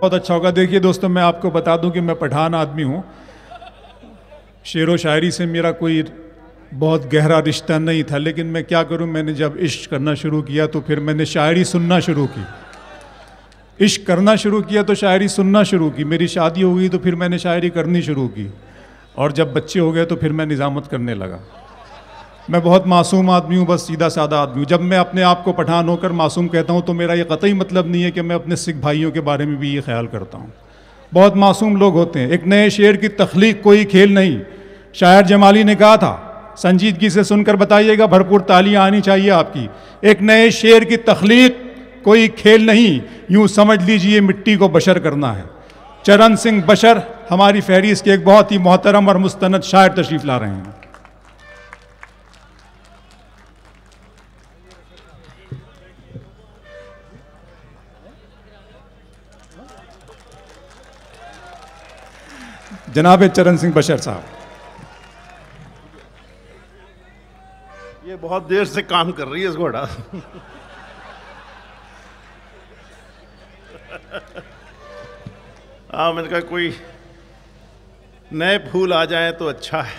बहुत अच्छा होगा। देखिए दोस्तों, मैं आपको बता दूँ कि मैं पठान आदमी हूँ। शेर व शायरी से मेरा कोई बहुत गहरा रिश्ता नहीं था, लेकिन मैं क्या करूँ, मैंने जब इश्क करना शुरू किया तो फिर मैंने शायरी सुनना शुरू की। इश्क करना शुरू किया तो शायरी सुनना शुरू की। मेरी शादी हो गई तो फिर मैंने शायरी करनी शुरू की। और जब बच्चे हो गए तो फिर मैं निज़ामत करने लगा। मैं बहुत मासूम आदमी हूँ, बस सीधा सादा आदमी हूँ। जब मैं अपने आप को पठान होकर मासूम कहता हूँ तो मेरा ये कतई मतलब नहीं है कि मैं अपने सिख भाइयों के बारे में भी ये ख्याल करता हूँ। बहुत मासूम लोग होते हैं। एक नए शेर की तख्लीक कोई खेल नहीं। शायर जमाली ने कहा था, संजीदगी से सुनकर बताइएगा, भरपूर तालियाँ आनी चाहिए आपकी। एक नए शेर की तख्लीक कोई खेल नहीं। यूँ समझ लीजिए मिट्टी को बशर करना है। चरण सिंह बशर, हमारी फहरिस्त के एक बहुत ही मोहतरम और मुस्तनद शायर तशरीफ़ ला रहे हैं। जनाब चरण सिंह बशर साहब। ये बहुत देर से काम कर रही है इस घोड़ा। हाँ मैंने कहा, कोई नए फूल आ जाएँ तो अच्छा है।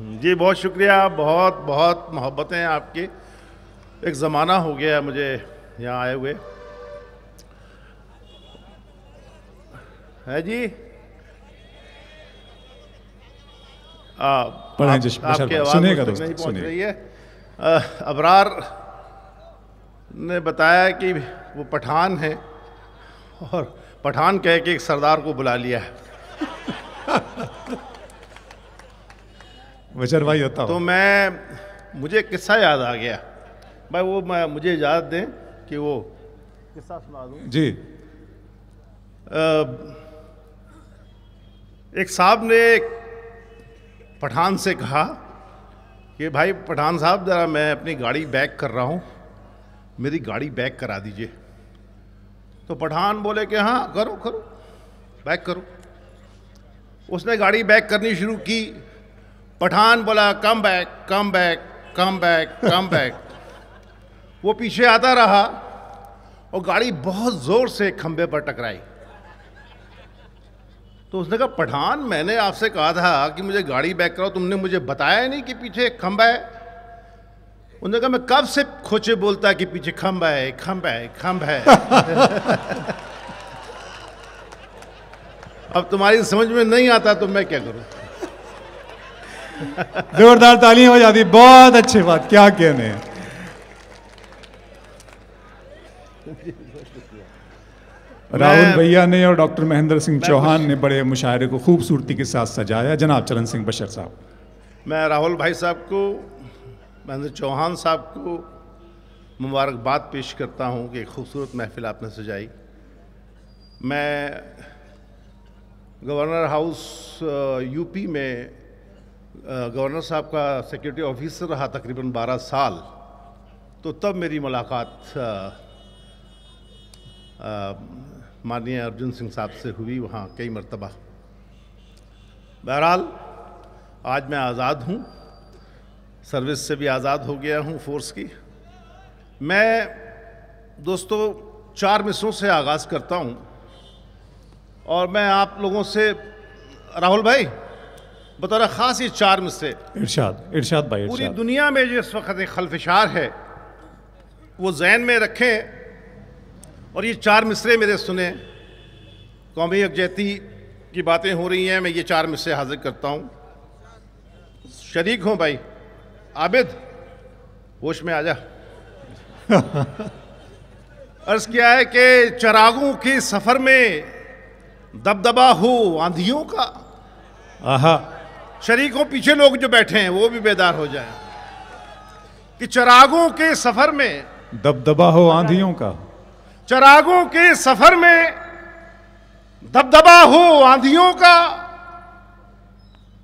जी, बहुत शुक्रिया। बहुत बहुत मोहब्बतें आपकी। एक ज़माना हो गया मुझे यहाँ आए हुए। है जी? पढ़ें आप, आपकी आवाज़ नहीं पहुँच रही है। अबरार ने बताया कि वो पठान है और पठान कह के एक सरदार को बुला लिया है। भाई होता तो मैं मुझे किस्सा याद आ गया। भाई वो मैं मुझे याद दें कि वो किस्सा सुना दूँ जी। अ, एक साहब ने पठान से कहा कि भाई पठान साहब, ज़रा मैं अपनी गाड़ी बैक कर रहा हूँ। मेरी गाड़ी बैक करा दीजिए। तो पठान बोले कि हाँ करो करो, बैक करो। उसने गाड़ी बैक करनी शुरू की। पठान बोला, come back come back come back come back. वो पीछे आता रहा और गाड़ी बहुत ज़ोर से खंबे पर टकराई। तो उसने कहा पठान मैंने आपसे कहा था कि मुझे गाड़ी बैक कराओ तुमने मुझे बताया नहीं कि पीछे एक खंबा है। उसने कहा मैं कब से खोचे बोलता कि पीछे खंबा है खंबा है खंबा है? अब तुम्हारी समझ में नहीं आता तो मैं क्या करूँ? जोरदार तालियाँ हो जाती बहुत अच्छी बात क्या कहने हैं? राहुल भैया ने और डॉक्टर महेंद्र सिंह चौहान ने बड़े मुशायरे को खूबसूरती के साथ सजाया। जनाब चरण सिंह बशर साहब। मैं राहुल भाई साहब को महेंद्र चौहान साहब को मुबारकबाद पेश करता हूँ कि खूबसूरत महफिल आपने सजाई। मैं गवर्नर हाउस यूपी में गवर्नर साहब का सिक्योरिटी ऑफिसर रहा तकरीबन 12 साल। तो तब मेरी मुलाकात माननीय अर्जुन सिंह साहब से हुई वहाँ कई मरतबा। बहरहाल आज मैं आज़ाद हूँ। सर्विस से भी आज़ाद हो गया हूँ फोर्स की। मैं दोस्तों चार मिसरों से आगाज़ करता हूँ। और मैं आप लोगों से राहुल भाई बतौर ख़ास ये चार मिसरे इरशाद इरशाद भाई पूरी दुनिया में जो इस वक्त एक खलफिशार है वो जहन में रखें। और ये चार मिसरे मेरे सुने। कौमी यकजहती की बातें हो रही हैं मैं ये चार मिसरे हाजिर करता हूँ। शरीक हूँ भाई। आबिद होश में आ जा। अर्ज़ किया है कि चरागों के सफ़र में दबदबा हो आंधियों का। आहा। शरीकों पीछे लोग जो बैठे हैं वो भी बेदार हो जाए। कि चरागों के सफ़र में दबदबा हो आंधियों का। चरागों के सफ़र में दबदबा हो आंधियों का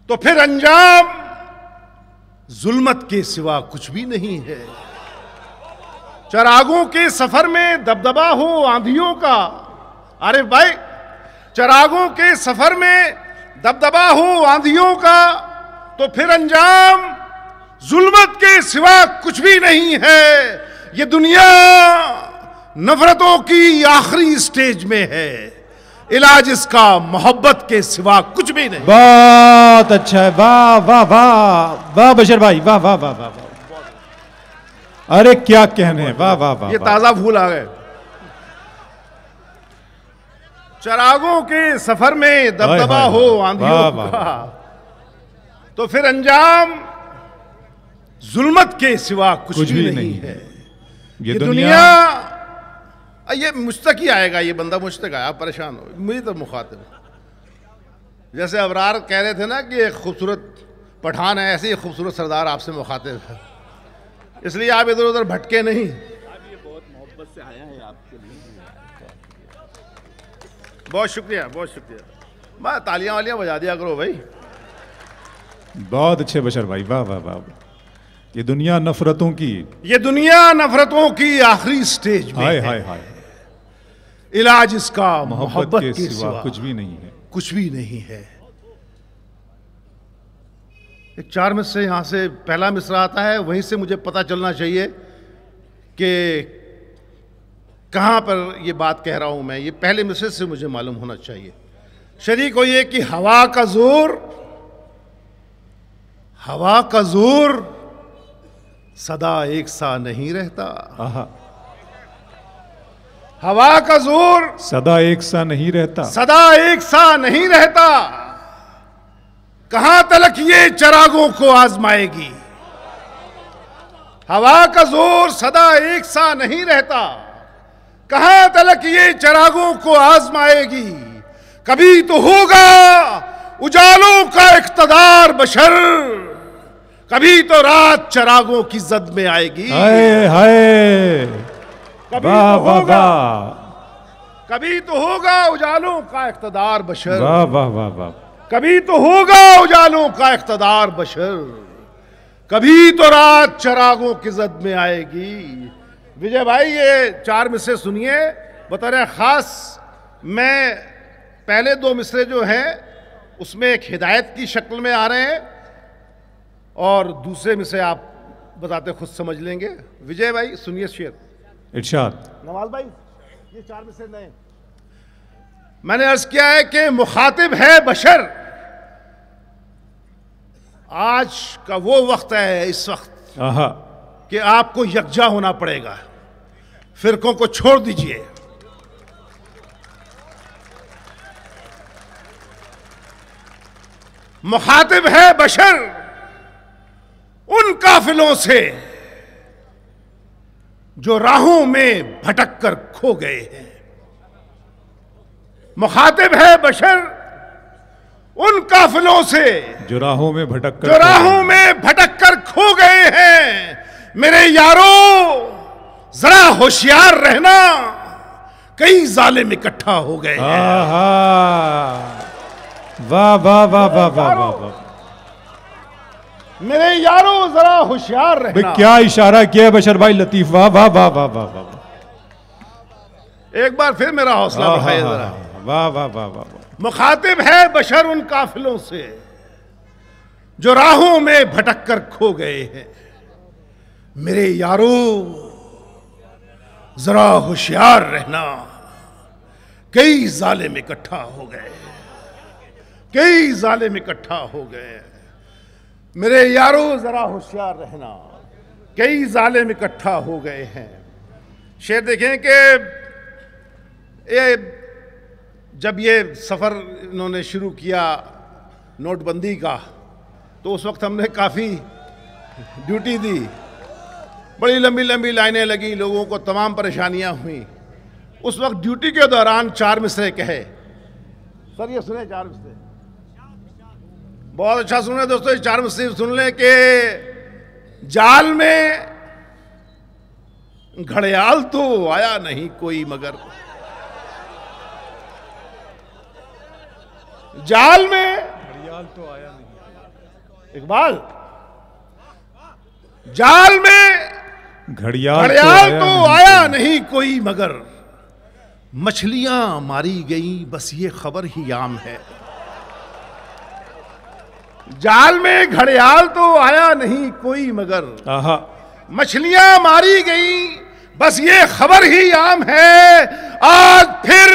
तो फिर अंजाम जुल्मत के सिवा कुछ भी नहीं है। चरागों के सफ़र में दबदबा हो आंधियों का, अरे भाई, चरागों के सफ़र में दबदबा हो आंधियों का तो फिर अंजाम जुल्मत के सिवा कुछ भी नहीं है। ये दुनिया नफरतों की आखिरी स्टेज में है। इलाज इसका मोहब्बत के सिवा कुछ भी नहीं। बहुत अच्छा है। वाह वाह वाह वाह बशर भाई वाह वाह वाह वाह अरे क्या कहने वाह वाह वाह ये ताज़ा फूल आ गए। चरागों के सफ़र में दबदबा हो आंधियों का तो फिर अंजाम जुल्मत के सिवा कुछ, कुछ भी, भी नहीं, नहीं है। ये ये दुनिया दुनिया ये मुझ तक ही आएगा ये बंदा मुझ तक आया परेशान हो। मुझे तो मुखातिब जैसे अबरार कह रहे थे ना कि एक खूबसूरत पठान है ऐसे ही खूबसूरत सरदार आपसे मुखातिब है। इसलिए आप इधर उधर भटके नहीं। बहुत शुक्रिया बहुत शुक्रिया। मैं तालियाँ वालियाँ बजा दिया करो भाई। बहुत अच्छे बशर भाई वाह वाह वाह ये दुनिया नफरतों की। ये दुनिया नफरतों की आखिरी स्टेज में हाय हाय हाय। इलाज इसका मोहब्बत के सिवा कुछ भी नहीं है। कुछ भी नहीं है। एक चार मिसरे से यहाँ से पहला मिसरा आता है वहीं से मुझे पता चलना चाहिए कि कहाँ पर ये बात कह रहा हूँ मैं। ये पहले मिसरे से मुझे मालूम होना चाहिए। शरीक हो ये कि हवा का ज़ोर हवा का ज़ोर सदा एक सा नहीं रहता। आहा। हवा का ज़ोर सदा एक सा नहीं रहता। सदा एक सा नहीं रहता। कहाँ तलक ये चरागों को आजमाएगी? हवा का ज़ोर सदा एक सा नहीं रहता। कहाँ तलक ये चरागों को आजमाएगी? कभी तो होगा उजालों का इकतदार बशर। कभी तो रात चरागों की जद में आएगी। हाय हाय। कभी तो होगा। कभी तो होगा उजालों का इख्तदार बशर। वाह वाह वाह वाह। कभी तो होगा उजालों का इख्तदार बशर। कभी तो रात चरागों की जद में आएगी। विजय भाई ये चार मिसरे सुनिए। बतौर खास मैं पहले दो मिसरे जो हैं उसमें एक हिदायत की शक्ल में आ रहे हैं और दूसरे मिसरे आप बताते खुद समझ लेंगे। विजय भाई सुनिए शेर। इरशाद। नवाज़ भाई ये चार मिसरे नए। मैंने अर्ज़ किया है कि मुखातिब है बशर। आज का वो वक्त है इस वक्त कि आपको यकजा होना पड़ेगा। फिरकों को छोड़ दीजिए। मुखातिब है बशर उन काफिलों से जो राहों में भटक कर खो गए हैं। मुखातिब है बशर उन काफिलों से जो राहों में भटक कर जो राहों में भटक कर खो गए हैं। मेरे यारो जरा होशियार रहना कई जालिम इकट्ठा हो गए हैं। वाह वाह वाह वाह वाह वाह वाह। मेरे यारो जरा होशियार रहना। क्या इशारा किया बशर भाई? लतीफ वाह वाह वाह वाह वाह वाह। एक बार फिर मेरा हौसला जरा। वाह वाह वाह वाह वाह मुखातिब है बशर उन काफिलों से जो राहों में भटक कर खो गए हैं। मेरे यारो जरा होशियार रहना। कई जालिम इकट्ठा हो गए। कई जालिम इकट्ठा हो गए। मेरे यारो, जरा होशियार रहना। कई जालिम इकट्ठा हो गए हैं। शेर देखें कि ये जब ये सफ़र इन्होंने शुरू किया नोटबंदी का तो उस वक्त हमने काफ़ी ड्यूटी दी। बड़ी लंबी लंबी लाइनें लगी, लोगों को तमाम परेशानियाँ हुई। उस वक्त ड्यूटी के दौरान चार मिसरे कहे। सर, ये सुने चार मिसरे। बहुत अच्छा सुने दोस्तों चार मिसरे सुन लें कि जाल में घड़ियाल तो आया नहीं कोई मगर। जाल में घड़ियाल तो आया नहीं। इकबाल जाल में घड़ियाल घड़ियाल तो तो आया आया नहीं कोई मगर। मछलियाँ मारी गई बस ये खबर ही आम है। जाल में घड़ियाल तो आया नहीं कोई मगर। मछलियाँ मारी गई बस ये खबर ही आम है। आज फिर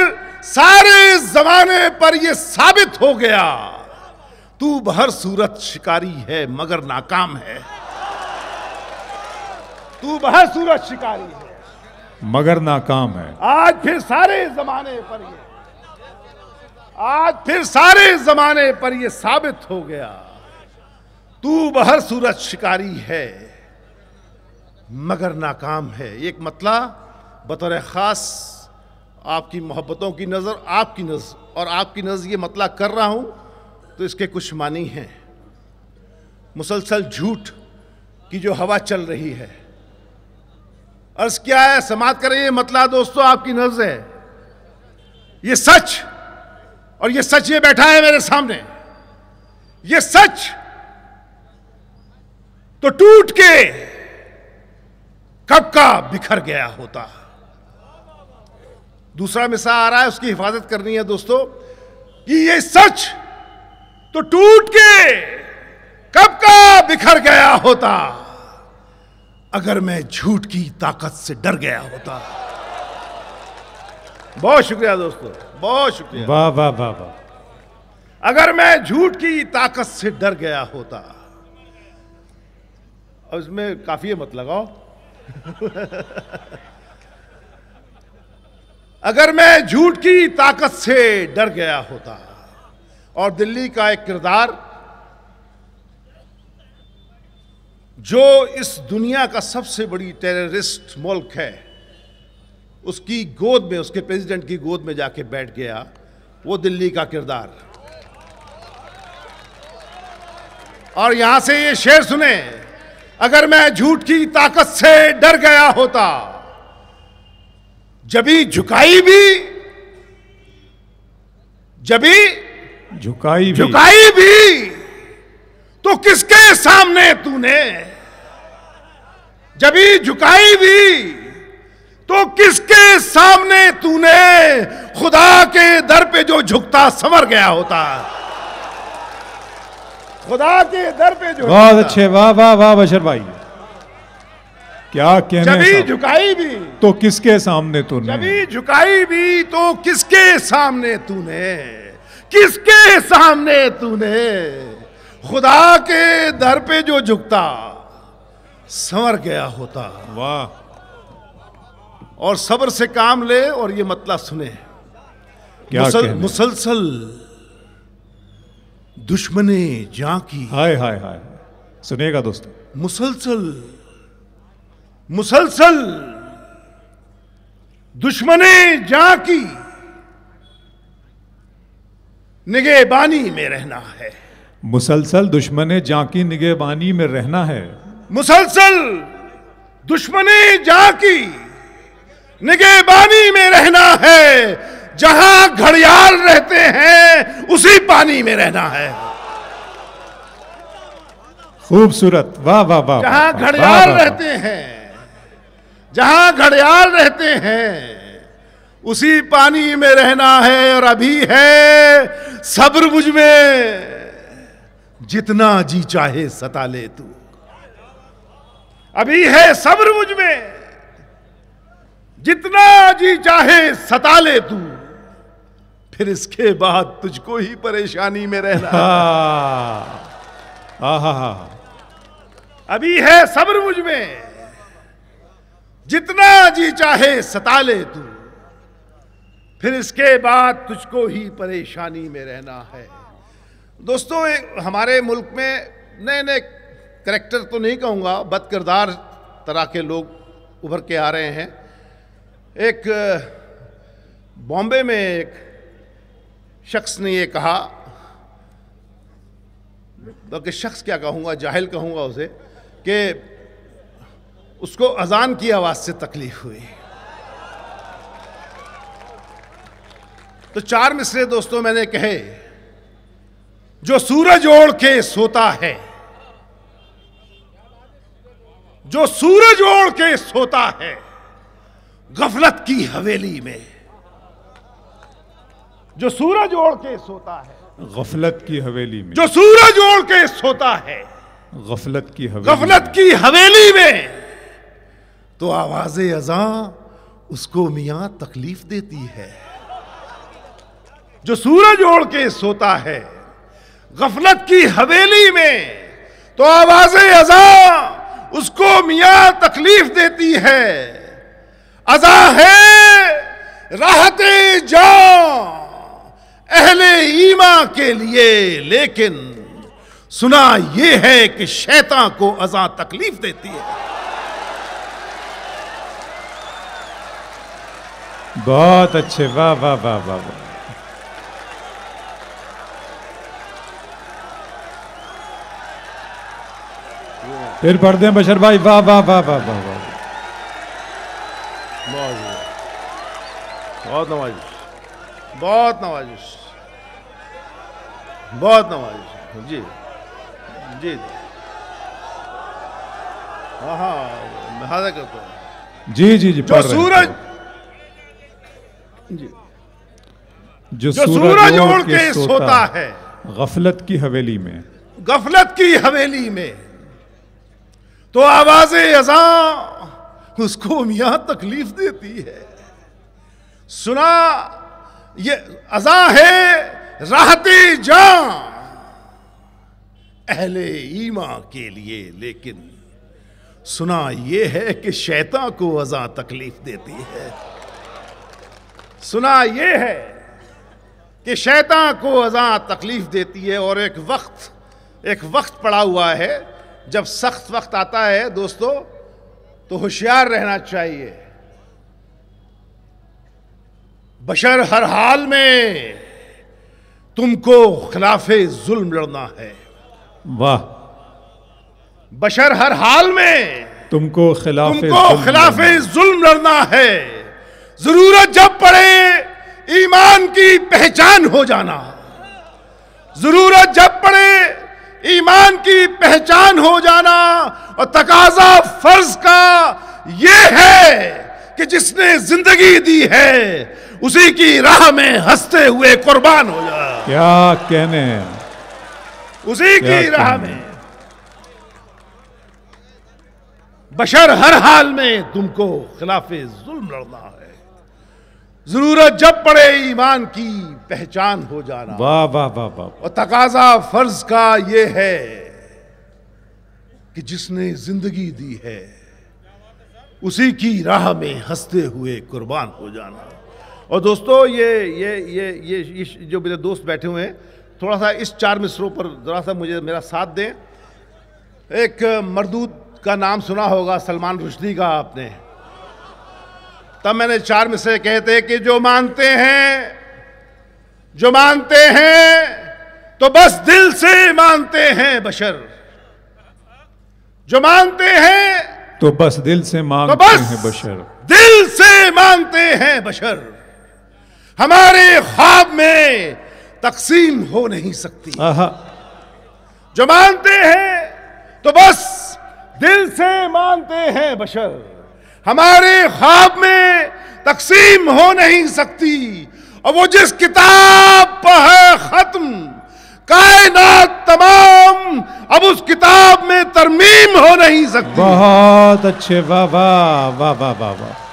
सारे जमाने पर यह साबित हो गया। तू बहर सूरत शिकारी है मगर नाकाम है। तू बहर सूरत शिकारी है। मगर नाकाम है। आज फिर सारे जमाने पर ये आज फिर सारे जमाने पर यह साबित हो गया। तू बहर सूरज शिकारी है, मगर नाकाम है। एक मतला, बतौर ख़ास, आपकी मोहब्बतों की नज़र, आपकी नज़र और आपकी नज़र ये मतला कर रहा हूँ तो इसके कुछ मानी हैं। मुसलसल झूठ की जो हवा चल रही है। अर्ज़ क्या है समाप्त करें ये मतला, दोस्तों, आपकी नज़र है। ये सच और ये सच ये बैठा है मेरे सामने। ये सच तो टूट के कब का बिखर गया होता। दूसरा मिसा आ रहा है, उसकी हिफाजत करनी है दोस्तों, कि ये सच तो टूट के कब का बिखर गया होता, अगर मैं झूठ की ताकत से डर गया होता। बहुत शुक्रिया दोस्तों बहुत शुक्रिया। वाह वाह वाह वाह। अगर मैं झूठ की ताकत से डर गया होता अब इसमें काफ़ी मत लगाओ। अगर मैं झूठ की ताकत से डर गया होता और दिल्ली का एक किरदार जो इस दुनिया का सबसे बड़ी टेररिस्ट मुल्क है उसकी गोद में उसके प्रेसिडेंट की गोद में जाके बैठ गया वो दिल्ली का किरदार। और यहाँ से ये शेर सुने अगर मैं झूठ की ताकत से डर गया होता जबी झुकाई भी जबी झुकाई भी। झुकाई भी तो किसके सामने तूने? जबी झुकाई भी तो किसके सामने तूने खुदा के दर पे जो झुकता समर गया होता? खुदा के दर पे जो बहुत अच्छे वाह वाह वाह बशर भाई। क्या कहने जबी। झुकाई भी। तो किसके सामने तूने? जबी झुकाई भी तो किसके सामने तूने? किसके सामने तूने? खुदा के दर पे जो झुकता संवर गया होता। वाह। और सब्र से काम ले और ये मतला सुने। क्या मुसल, मुसलसल दुश्मने जा की हाय हाय हाय। सुनेगा दोस्तों? मुसलसल मुसलसल दुश्मने जा की निगेबानी में रहना है। मुसलसल दुश्मन जाकी निगेबानी में रहना है। मुसलसल दुश्मने जा की निगेबानी में रहना है। जहाँ घड़ियाल रहते हैं उसी पानी में रहना है। खूबसूरत। वाह वाह वाह जहाँ घड़ियाल। रहते हैं जहाँ घड़ियाल रहते हैं उसी पानी में रहना है। और अभी है सब्र मुझमें। जितना जी चाहे सता ले तू। अभी है सब्र मुझमें। जितना जी चाहे सता ले तू। फिर इसके बाद तुझको ही परेशानी में रहना है। हाँ। हाँ हाँ। अभी है सब्र मुझमें। जितना जी चाहे सता ले तू फिर इसके बाद तुझको ही परेशानी में रहना है। दोस्तों हमारे मुल्क में नए नए करेक्टर तो नहीं कहूँगा बद किरदार तरह के लोग उभर के आ रहे हैं। एक बॉम्बे में एक शख्स ने ये कहा बल्कि शख्स क्या कहूँगा, जाहिल कहूँगा उसे, कि उसको अजान की आवाज़ से तकलीफ़ हुई। तो चार मिसरे दोस्तों मैंने कहे, जो सूरज ओढ़ के सोता है, जो सूरज ओढ़ के सोता है गफलत की हवेली में। जो सूरज ओढ़ के सोता है। गफलत की हवेली में। जो सूरज ओढ़ के सोता है। गफलत की हवेली गफलत की हवेली में। तो आवाज़ अजा उसको मियाँ तकलीफ़ देती है। जो सूरज ओढ़ के सोता है गफलत की हवेली में तो आवाज़ अजा उसको मियाँ तकलीफ़ देती है। अजा है राहत जा अहले ईमा के लिए, लेकिन सुना यह है कि शैतान को अजा तकलीफ़ देती है। बहुत अच्छे, वाह वाह वाह वाह वाह। फिर पढ़ दें बशर भाई, वाह वाह वाह वाह वाह वाह। बहुत नवाजिश। बहुत नवाजिश। बहुत नवाजिश। जी। जी। हाँ हाँ। मैं हाजिर करता हूँ जी जी जी जो। सूरज जी। जो जो सूरज ओढ़ के सोता है। गफलत की हवेली में। गफलत की हवेली में। तो आवाज़ अजा उसको मियाँ तकलीफ़ देती है। सुना, ये अजा है राहते जा अहले ईमा के लिए लेकिन सुना ये है कि शैतान को अजा तकलीफ़ देती है। सुना ये है कि शैतान को अजा तकलीफ़ देती है और एक वक्त एक वक्त पड़ा हुआ है। जब सख्त वक्त आता है दोस्तों तो होशियार रहना चाहिए। बशर हर हाल में तुमको खिलाफ जुल्म लड़ना है। वाह। बशर हर हाल में तुमको खिलाफ तुमको खिलाफ जुल्म लड़ना है। ज़रूरत जब पड़े ईमान की पहचान हो जाना। ज़रूरत जब पड़े ईमान की पहचान हो जाना और तकाजा फ़र्ज़ का ये है कि जिसने ज़िंदगी दी है उसी की राह में हँसते हुए कुर्बान हो जा। क्या कहने उसी क्या की राह में। बशर हर हाल में तुमको खिलाफ जुल्म लड़ना है। ज़रूरत जब पड़े ईमान की पहचान हो जाना। वाह वाह वाह वाह और तकाजा फ़र्ज़ का ये है कि जिसने ज़िंदगी दी है उसी की राह में हँसते हुए कुर्बान हो जाना। और दोस्तों ये ये ये ये, ये जो मेरे दोस्त बैठे हुए हैं थोड़ा सा इस चार मिसरों पर जरा सा मुझे मेरा साथ दें। एक मरदूद का नाम सुना होगा सलमान रुश्दी का आपने। तब मैंने चार मिसरे कहते कि जो मानते हैं जो मानते हैं तो बस दिल से मानते हैं बशर। जो मानते हैं तो बस दिल से मानते तो बस हैं बशर। दिल से मानते हैं बशर। हमारे ख्वाब में तकसीम हो नहीं सकती। जो मानते हैं तो बस दिल से मानते हैं बशर। हमारे ख्वाब में तकसीम हो नहीं सकती। और वो जिस किताब पर है खत्म, कायनात तमाम, अब उस किताब में तरमीम हो नहीं सकती। बहुत अच्छे, वाह वाह वाह वाह वाह वाह।